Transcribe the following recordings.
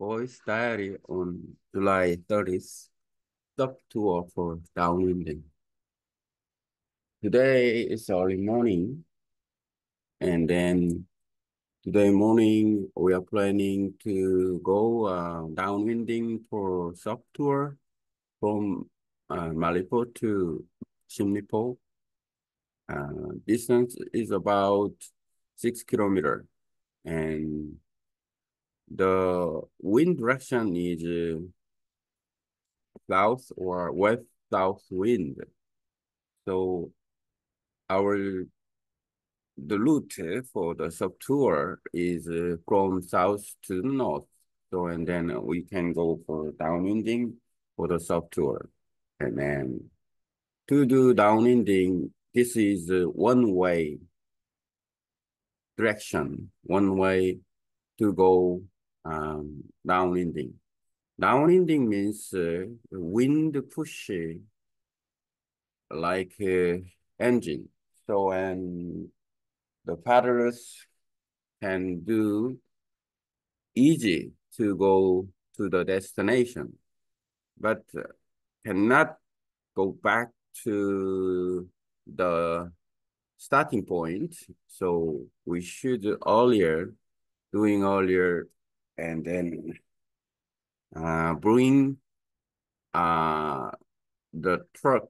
Boy's Diary on July 30th, SUP tour for downwinding. Today is early morning, and then today morning we are planning to go uh, downwinding for SUP tour from uh, Malipo to Simlipo. Uh, distance is about six kilometer, and the wind direction is uh, south or west south wind. So our the route for the SUP tour is uh, from south to north. So and then we can go for downwinding for the SUP tour. And then to do downwinding, this is uh, one way direction, one way to go um, downwinding. Downwinding means uh, wind push like uh, engine. So and the paddlers can do easy to go to the destination, but cannot go back to the starting point. So we should earlier, doing earlier and then uh, bring uh, the truck,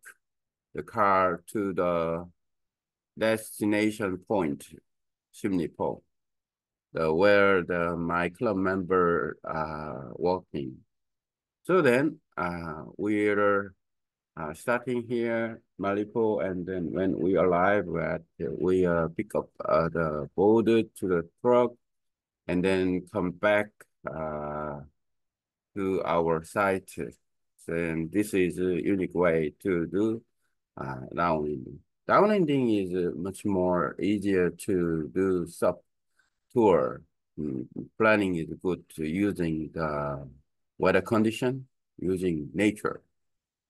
the car to the destination point, Simlipo, the where the my club member uh walking. So then uh we're uh, starting here Malipo, and then when we arrive at we uh, pick up uh, the boulder to the truck and then come back uh, to our site. And this is a unique way to do uh, downwinding. Downwinding is uh, much more easier to do SUP tour. Mm, planning is good using the weather condition, using nature.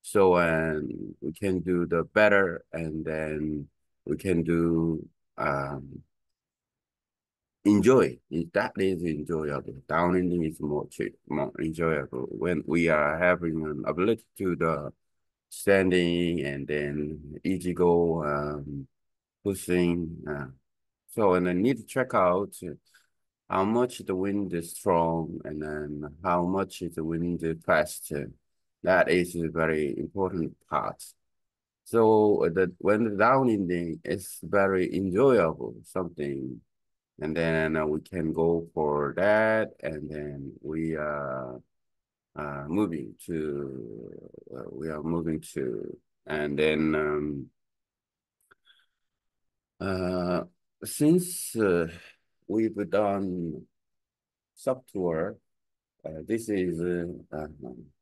So and we can do the better and then we can do um, enjoy. That is enjoyable. Downwinding is more cheap, more enjoyable when we are having an ability to the standing and then easy go um, pushing. Uh, so and I need to check out how much the wind is strong and then how much the wind is fast. That is a very important part. So the when the downwinding is very enjoyable, something and then uh, we can go for that and then we are uh, moving to uh, we are moving to and then um, uh, since uh, we've done tour uh, this is a,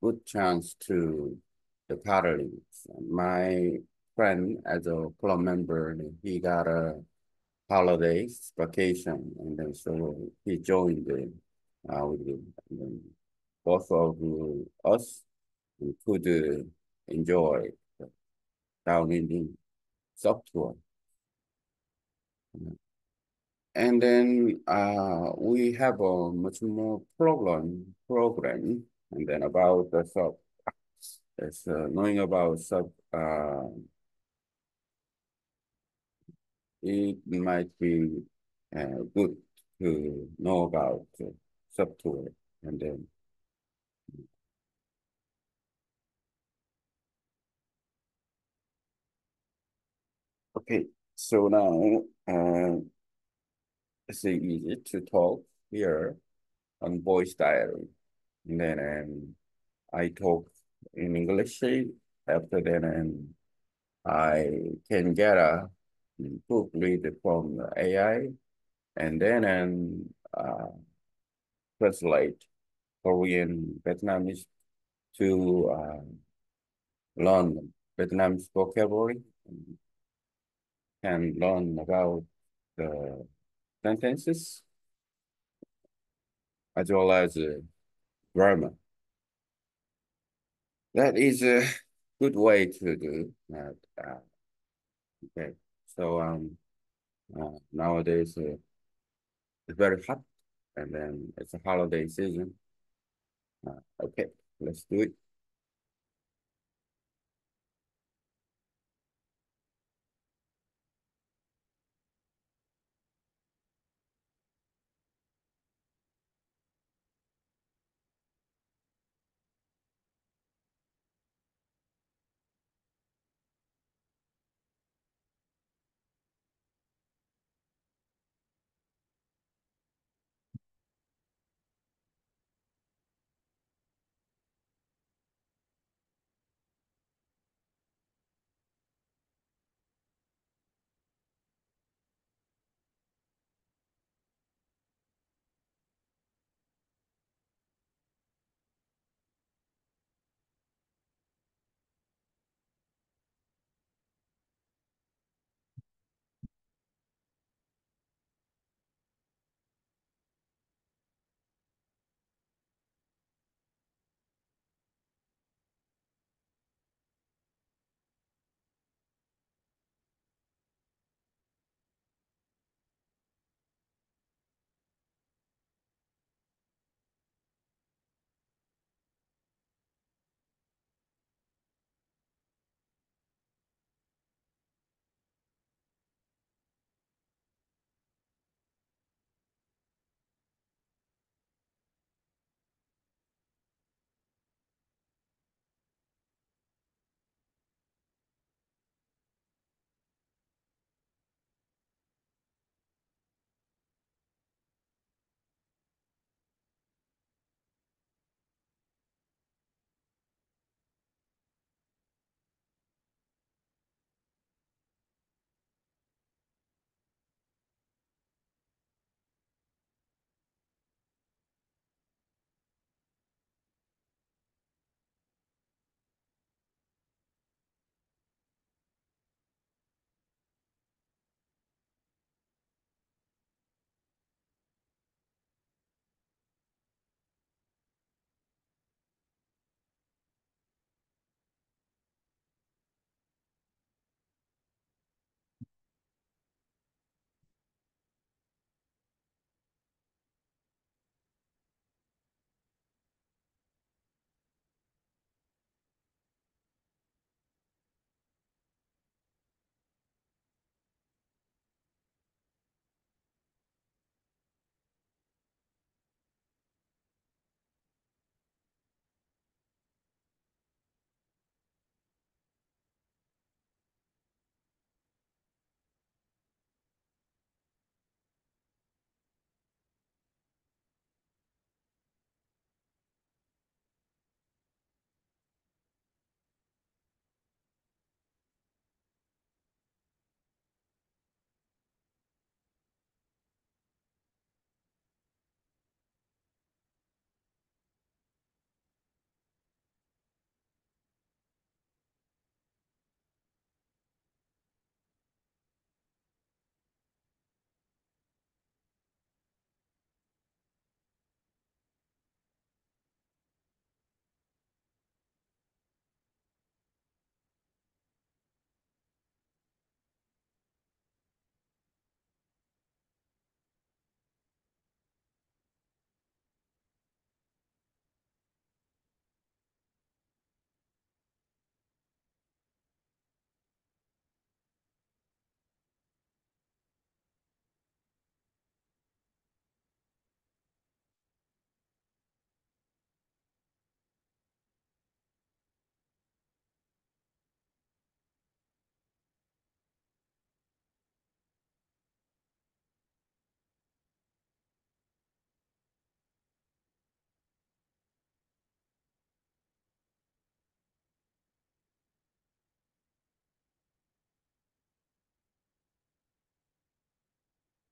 good chance to the paddling. My friend as a club member he got a holidays, vacation, and then so he joined the, uh, with the, and both of us could uh, enjoy down in the software. And then uh, we have a much more program, program and then about the SUP, it's uh, knowing about SUP uh, it might be uh, good to know about uh, software and then okay so now uh, it's easy to talk here on voice diary. And then um, I talk in English after that and I can get a book read from AI and then and uh, translate Korean Vietnamese to uh, learn Vietnamese vocabulary and learn about the sentences as well as uh, grammar. That is a good way to do that. Uh, okay. So um, uh, nowadays uh, it's very hot, and then it's a holiday season. Uh, okay, let's do it.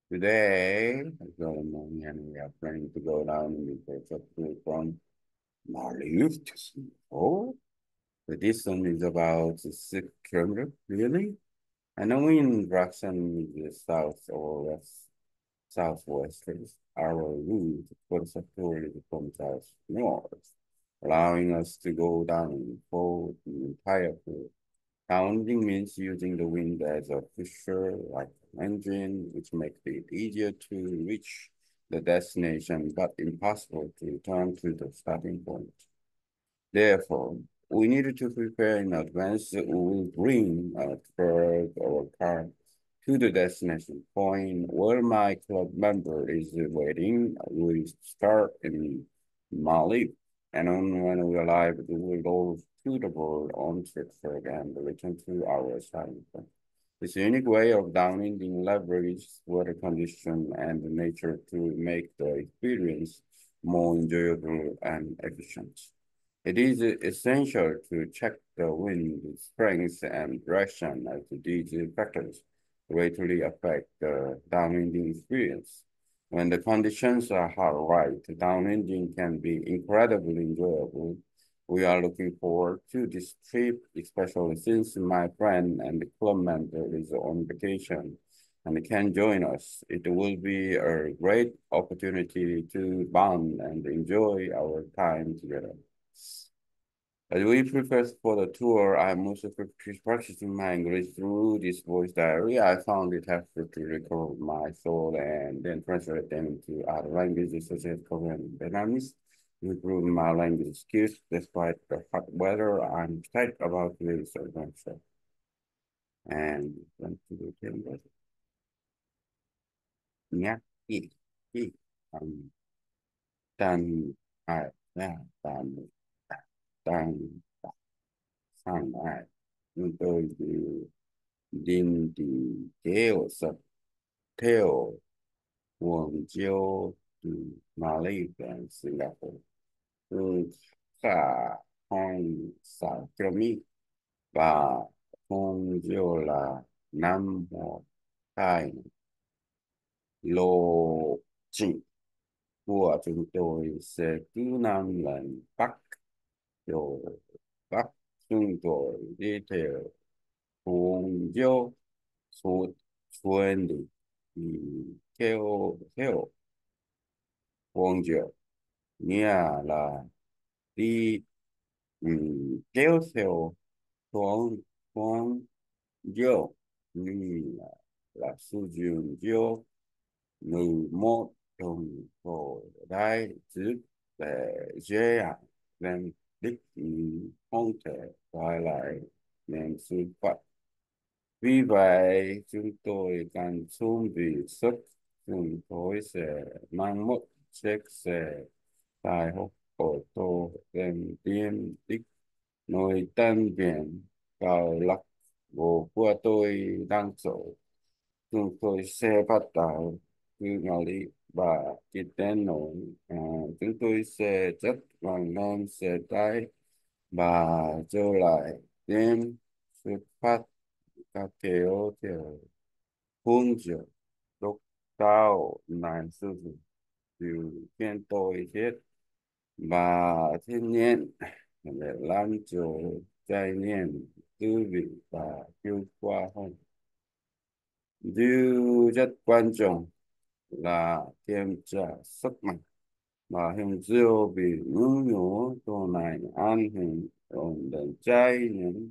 Today, and we are planning to go down in the from Maldives to Singapore. The distance is about six kilometers, really. And the wind direction is south or west, southwest our route for the sector from south north, allowing us to go down for the entire route. Sounding means using the wind as a pusher, like an engine, which makes it easier to reach the destination, but impossible to return to the starting point. Therefore, we needed to prepare in advance. We will bring a truck or car to the destination point where my club member is waiting. We start in Mali, and on when we arrive, we will go to the board on Pittsburgh and return to our point. This unique way of downwinding leverage weather condition and nature to make the experience more enjoyable and efficient. It is essential to check the wind strength and direction as these factors greatly affect the downwinding experience. When the conditions are hard right, downwinding can be incredibly enjoyable. We are looking forward to this trip, especially since my friend and club is on vacation and can join us. It will be a great opportunity to bond and enjoy our time together. As we prepare for the tour, I'm also practicing my English through this voice diary. I found it helpful to record my thoughts and then translate them into other languages such as Korean and Vietnamese. Improve my language skills despite the hot weather. I'm excited about this adventure. And the gym. Yeah, he, he, um, done, I, yeah, done. Tăng sang ai chúng tôi thì đi thì theo sập theo nguồn Malaysia Singapore, Thượng Khả Hồng Xã Kiều Mi. Và Hồng Diêu là Nam Hồ Thái lộ trình của chúng tôi sẽ cứ năm lần Bắc. Rồi Bắc chúng tôi đi theo Hồng Diêu. Suốt chuyến đi. Theo theo phong diệu nghĩa là đi um, kéo theo phong phong diệu như là, là sử dụng diệu người một trong cổ đại chữ để dễ dàng nên đích không thể quay lại nên sự Phật. Vì vậy, chúng tôi cần chuẩn bị sức, chúng tôi sẽ mang một chiếc sẽ tài hộp ô tô đến tiên tích. Nơi tân biển cao lắc bộ của tôi đang sổ Chúng tôi sẽ bắt đầu từ lý và cái tên nổi. À, chúng tôi sẽ chất bằng nam sẽ tay và trở lại đêm xuất phát các kéo theo phương trưởng lúc cao nạn sử dụng điều kiện tôi thiết và thiên nhiên để làm cho trải nghiệm tư vị và hiệu quả hơn điều rất quan trọng là kiểm tra sức mạnh, mà hiện diệu bị ngữ nhủ tổ này an hình ổn định trai những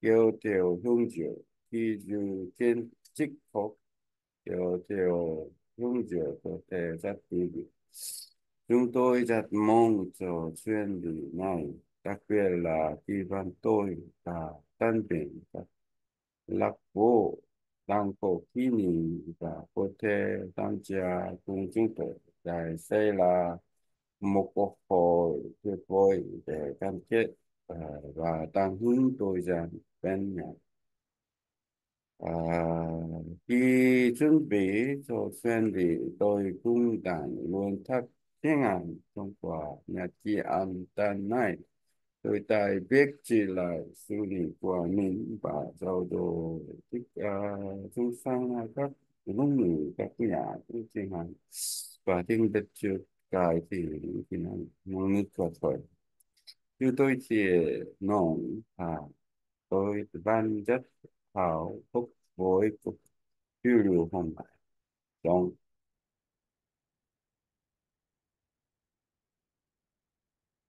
kêu theo hương diệu khi dù trên chức phục kéo theo chúng giờ có thể rất đi chúng tôi rất mong cho chuyến đi này, đặc biệt là khi bạn tôi là tân biển lạc bộ đang có kỷ niệm và có thể tham gia cùng chúng tôi. Đây sẽ là một cuộc hội tuyệt vời để cam kết và đang hướng tôi rằng bên nhau. Uh, khi chuẩn bị cho xem thì tôi cũng đã luôn thắc tiếng Anh trong quả nhà chị ăn tan này. Tôi tại biết chỉ là sự lý của mình và sau đó thích à, chúng sang các ngôn ngữ các nhà cũng tiếng Anh và tiếng Việt chưa cái thì thì năng ngôn ngữ của tôi. Như tôi chỉ nói à tôi ban rất 后不会做拘留安排。从